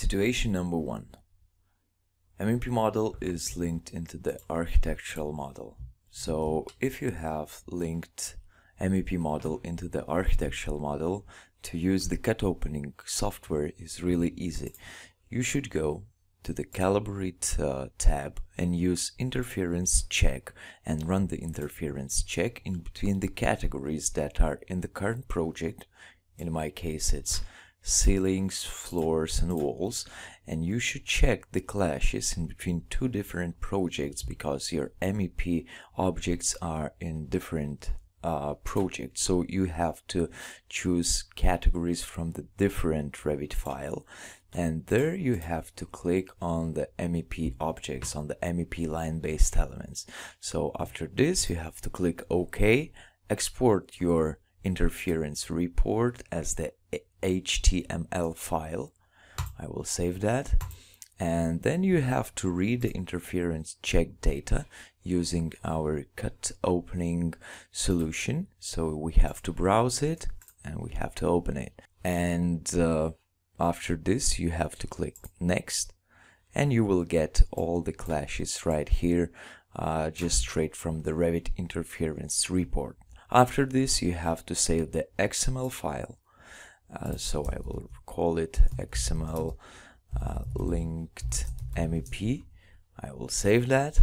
Situation number one. MEP model is linked into the architectural model. So if you have linked MEP model into the architectural model, to use the cut opening software is really easy. You should go to the Collaborate uh, tab and use interference check and run the interference check in between the categories that are in the current project. In my case, it's ceilings, floors and walls and you should check the clashes in between two different projects because your MEP objects are in different uh, projects. So you have to choose categories from the different Revit file and there you have to click on the MEP objects on the MEP line based elements. So after this you have to click OK export your interference report as the HTML file. I will save that. And then you have to read the interference check data using our cut opening solution. So we have to browse it and we have to open it. And uh, after this, you have to click next and you will get all the clashes right here uh, just straight from the Revit interference report. After this, you have to save the XML file uh, so I will call it XML uh, linked MEP. I will save that.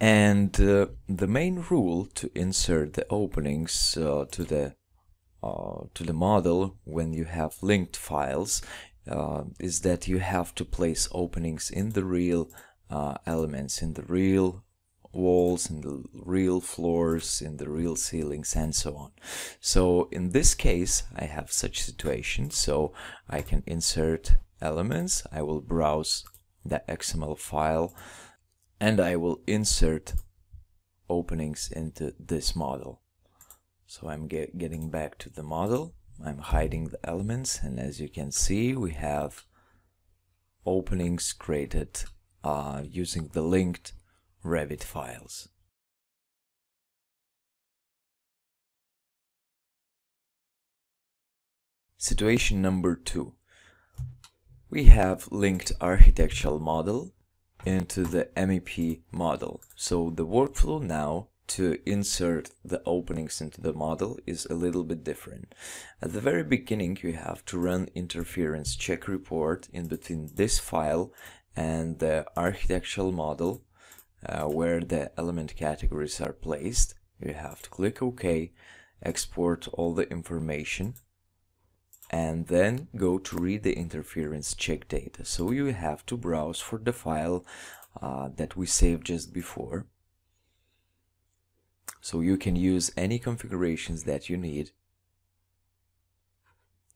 And uh, the main rule to insert the openings uh, to the uh, to the model when you have linked files is that you have to place openings in the real elements in the real walls, in the real floors, in the real ceilings, and so on. So in this case, I have such situation, so I can insert elements, I will browse the XML file, and I will insert openings into this model. So I'm get, getting back to the model, I'm hiding the elements, and as you can see, we have openings created uh, using the linked Revit files. Situation number two. We have linked architectural model into the MEP model. So the workflow now to insert the openings into the model is a little bit different. At the very beginning, you have to run interference check report in between this file and the architectural model uh, where the element categories are placed. You have to click OK, export all the information, and then go to read the interference check data. So you have to browse for the file uh, that we saved just before. So you can use any configurations that you need.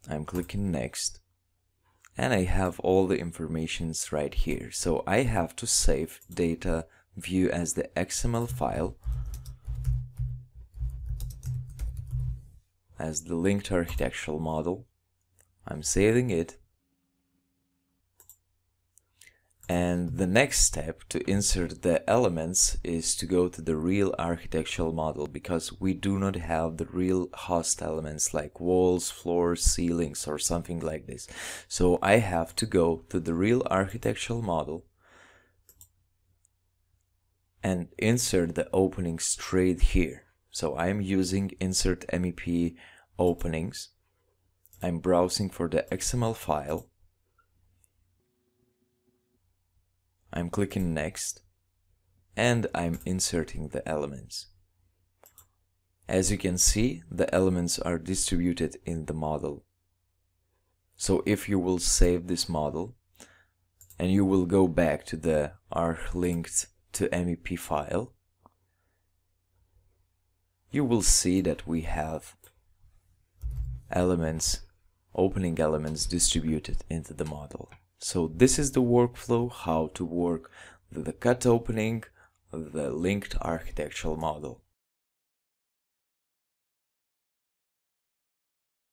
I'm clicking next and I have all the informations right here. So I have to save data view as the XML file as the linked architectural model. I'm saving it. And the next step to insert the elements is to go to the real architectural model because we do not have the real host elements like walls, floors, ceilings or something like this. So I have to go to the real architectural model and insert the opening straight here. So I'm using insert MEP openings. I'm browsing for the XML file. I'm clicking next and I'm inserting the elements. As you can see, the elements are distributed in the model. So if you will save this model and you will go back to the arch linked to MEP file, you will see that we have elements, opening elements distributed into the model. So this is the workflow, how to work the cut opening, the linked architectural model.